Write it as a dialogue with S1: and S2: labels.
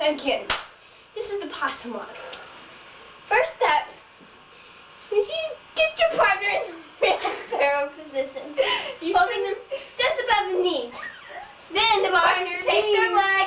S1: Again, this is the possum walk. First step is you get your partner in a barrel position.
S2: You holding them
S1: just above the knees. Then the partner takes their leg.